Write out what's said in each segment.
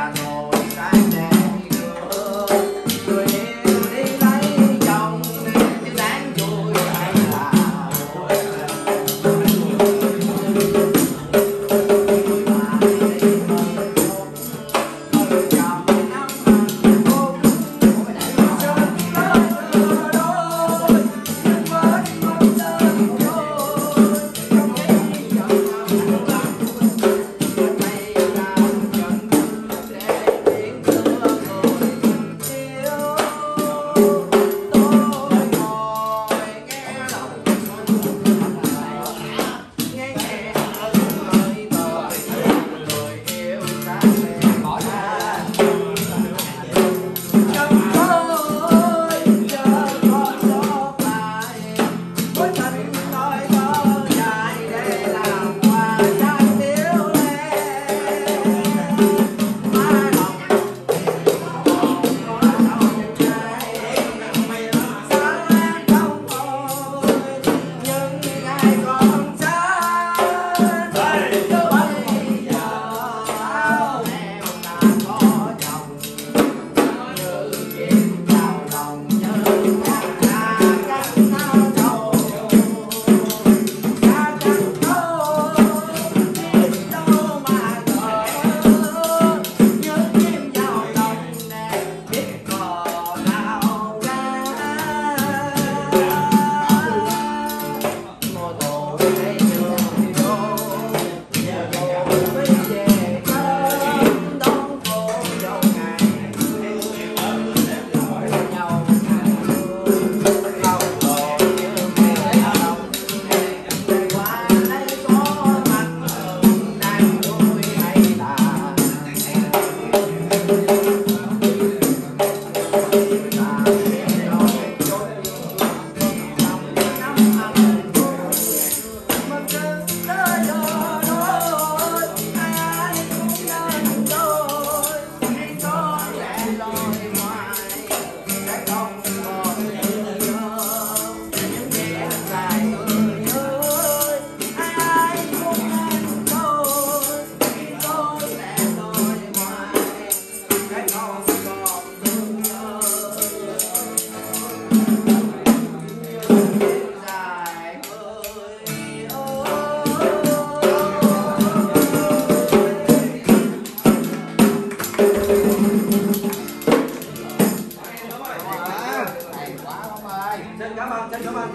piano.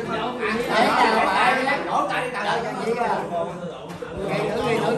Xin cảm ơn xin cảm Để chào bạn. vỗ tay đi trời ơi gì à Gây nữ gây nữ